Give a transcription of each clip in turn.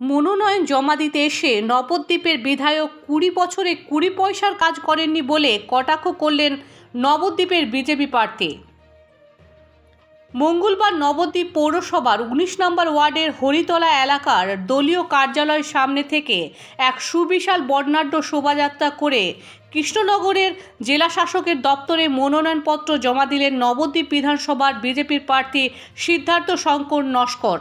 মনোনয়ন জমা দিতে এসে নবদ্বীপের বিধায়ক কুড়ি বছরে কুড়ি পয়সার কাজ করেননি বলে কটাক্ষ করলেন নবদ্বীপের বিজেপি প্রার্থী। মঙ্গলবার নবদ্বীপ পৌরসভার উনিশ নম্বর ওয়ার্ডের হরিতলা এলাকার দলীয় কার্যালয়ের সামনে থেকে এক সুবিশাল বর্ণাঢ্য শোভাযাত্রা করে কৃষ্ণনগরের জেলা শাসকের দপ্তরে মনোনয়নপত্র জমা দিলেন নবদ্বীপ বিধানসভার বিজেপির প্রার্থী সিদ্ধার্থ শঙ্কর নস্কর।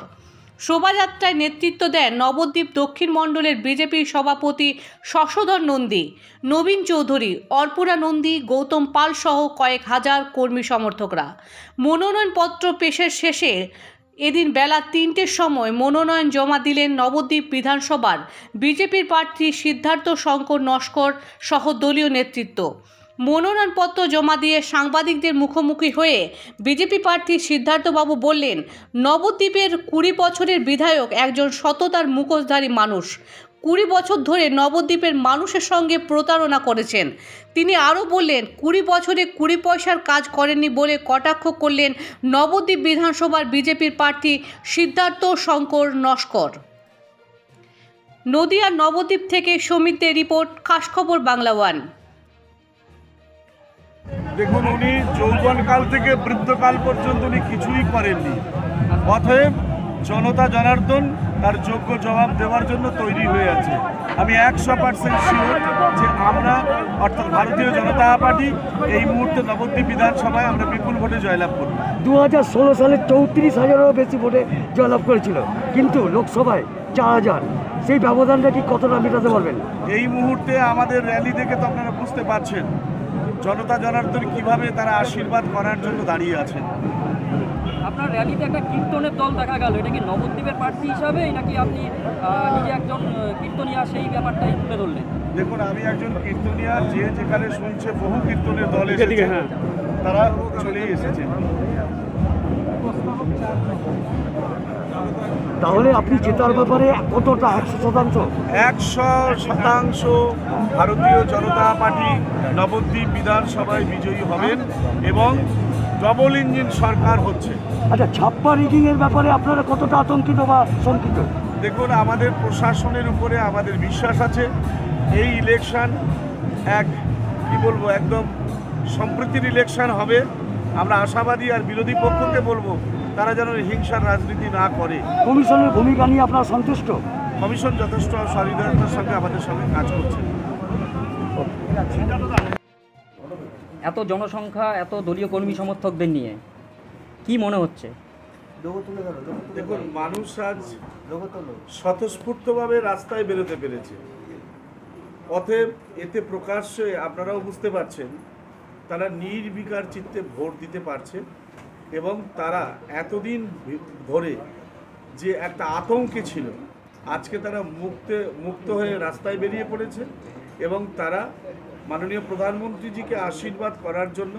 শোভাযাত্রায় নেতৃত্ব দেন নবদ্বীপ দক্ষিণ মণ্ডলের বিজেপির সভাপতি শশধর নন্দী, নবীন চৌধুরী অর্পুরা নন্দী, গৌতম পাল সহ কয়েক হাজার কর্মী সমর্থকরা। মনোনয়নপত্র পেশের শেষে এদিন বেলা তিনটের সময় মনোনয়ন জমা দিলেন নবদ্বীপ বিধানসভার বিজেপির প্রার্থী সিদ্ধার্থ শঙ্কর নস্কর সহ দলীয় নেতৃত্ব। মনোনয়নপত্র জমা দিয়ে সাংবাদিকদের মুখোমুখি হয়ে বিজেপি প্রার্থী সিদ্ধার্থবাবু বললেন, নবদ্বীপের কুড়ি বছরের বিধায়ক একজন সততার মুখোশধারী মানুষ। কুড়ি বছর ধরে নবদ্বীপের মানুষের সঙ্গে প্রতারণা করেছেন। তিনি আরও বললেন, কুড়ি বছরে কুড়ি পয়সার কাজ করেননি বলে কটাক্ষ করলেন নবদ্বীপ বিধানসভার বিজেপির প্রার্থী সিদ্ধার্থ শঙ্কর নস্কর। নদিয়ার নবদ্বীপ থেকে সমিতের রিপোর্ট, খাসখবর বাংলা ওয়ান। দেখুন উনি যৌবনকাল থেকে বৃদ্ধকাল পর্যন্ত উনি কিছুই করেননি। অতএব জনতা জনার্দন তার যোগ্য জবাব দেওয়ার জন্য তৈরি হয়ে আছে। আমি একশো পার্সেন্ট শিওর যে আমরা অর্থাৎ ভারতীয় জনতা পার্টি এই মুহূর্তে নবদ্বীপ বিধানসভায় আমরা বিপুল ভোটে জয়লাভ করব। দু হাজার ষোলো সালে চৌত্রিশ হাজারেরও বেশি ভোটে জয়লাভ করেছিল। কিন্তু লোকসভায় চার হাজার। সেই ব্যবধানটা কি কতটা মেটাতে পারবেন? এই মুহূর্তে আমাদের র্যালি দেখে তো আপনারা বুঝতে পারছেন। জনতা জনার্দন কীভাবে তারা আশীর্বাদ করার জন্য দাঁড়িয়ে আছেন? আপনার র্যালিতে একটা কীর্তনের দল দেখা গেল। এটা কি নবদ্বীপের প্রার্থী হিসাবে নাকি আপনি নিজে একজন কীর্তনিয়া সেই ব্যাপারটাই তুলে ধরলেন? দেখুন আমি একজন কীর্তনিয়া যে যেখানে শুনছে বহু কীর্তনের দল এসেছে। তারা চলেই এসেছে। তাহলে আপনি জেতার ব্যাপারে কতটা একশো শতাংশ? একশো শতাংশ ভারতীয় জনতা পার্টি নবদ্বীপ বিধানসভায় বিজয়ী হবেন এবং ডবল ইঞ্জিন সরকার হচ্ছে। আচ্ছা ছাপ্পা রিডিং এর ব্যাপারে আপনারা কতটা আতঙ্কিত বা শঙ্কিত? দেখুন আমাদের প্রশাসনের উপরে আমাদের বিশ্বাস আছে। এই ইলেকশন এক কি বলব একদম সম্প্রীতির ইলেকশন হবে। আমরা আশাবাদী আর বিরোধী পক্ষকে বলব তারা যেন হিংসার রাজনীতি না করে। কমিশনের ভূমিকা নিয়ে আপনারা সন্তুষ্ট? কমিশন যথেষ্ট সহৃদয়তার সঙ্গে আমাদের সঙ্গে কাজ করছে। এত জনসংখ্যা এত দলীয় কর্মী সমর্থকদের নিয়ে কি মনে হচ্ছে? দেখুন মানুষ আজ স্বতঃস্ফূর্তভাবে রাস্তায় বেরোতে পেরেছে। অতএব এতে প্রকাশ্যে আপনারাও বুঝতে পারছেন তারা নির্বিকার চিত্তে ভোট দিতে পারছে। এবং তারা এতদিন ধরে যে একটা আতঙ্কে ছিল, আজকে তারা মুক্তে, মুক্ত হয়ে রাস্তায় বেরিয়ে পড়েছে এবং তারা মাননীয় প্রধানমন্ত্রীজিকে আশীর্বাদ করার জন্য,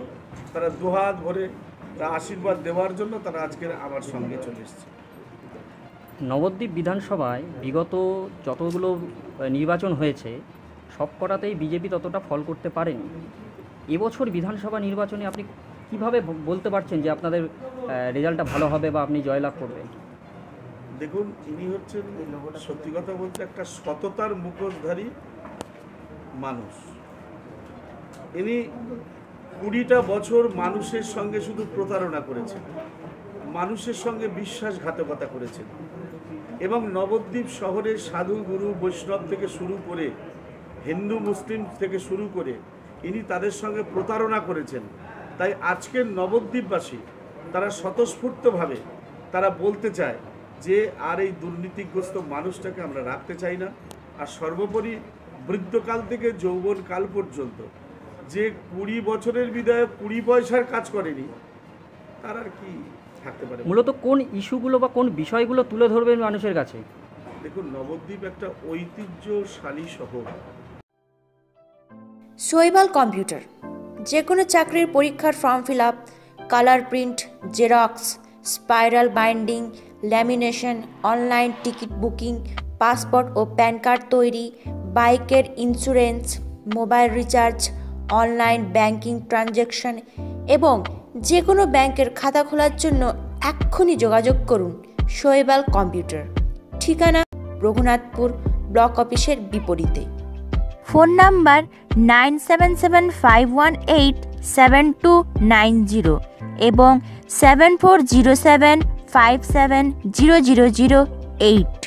তারা দুহাত ভরে তা আশীর্বাদ দেওয়ার জন্য তারা আজকের আমার সঙ্গে চলে এসছে। নবদ্বীপ বিধানসভায় বিগত যতগুলো নির্বাচন হয়েছে সব কটাতেই বিজেপি ততটা ফল করতে পারেনি। এবছর বিধানসভা নির্বাচনে আপনি কীভাবে বলতে পারছেন যে আপনাদের রেজাল্টটা ভালো হবে বা আপনি জয়লাভ করবেন? দেখুন ইনি হচ্ছেন সত্যি কথা বলতে একটা সততার মুখোশধারী মানুষ। ইনি কুড়িটা বছর মানুষের সঙ্গে শুধু প্রতারণা করেছেন মানুষের সঙ্গে বিশ্বাসঘাতকতা করেছেন এবং নবদ্বীপ শহরের সাধু গুরু বৈষ্ণব থেকে শুরু করে হিন্দু মুসলিম থেকে শুরু করে ইনি তাদের সঙ্গে প্রতারণা করেছেন। তাই আজকের নবদ্বীপবাসী তারা স্বতঃস্ফূর্তভাবে তারা বলতে চায় যে আর এই দুর্নীতিগ্রস্ত মানুষটাকে আমরা রাখতে চাই না। আর সর্বোপরি বৃদ্ধকাল থেকে যৌবনকাল পর্যন্ত যে কুড়ি বছরের বিদায় কুড়ি পয়সার কাজ করেনি তার আর কি থাকতে পারে? মূলত কোন ইস্যুগুলো বা কোন বিষয়গুলো তুলে ধরবেন মানুষের কাছে? দেখুন নবদ্বীপ একটা ঐতিহ্যশালী শহর। শৈবাল কম্পিউটার। যে কোনো চাকরির পরীক্ষার form fill up colour print xerox spiral binding lamination online ticket booking passport ও প্যান কার্ড তৈরি, বাইকের insurance mobile recharge online banking transaction এবং যে কোনো ব্যাংকের খাতা খোলার জন্য এক্ষুনি যোগাযোগ করুন শৈবাল কম্পিউটার। ঠিকানা রঘুনাথপুর ব্লক অফিসের বিপরীতে। Phone number nine seven seven five one eight seven two nine zero এবং seven four zero seven five seven zero zero zero eight.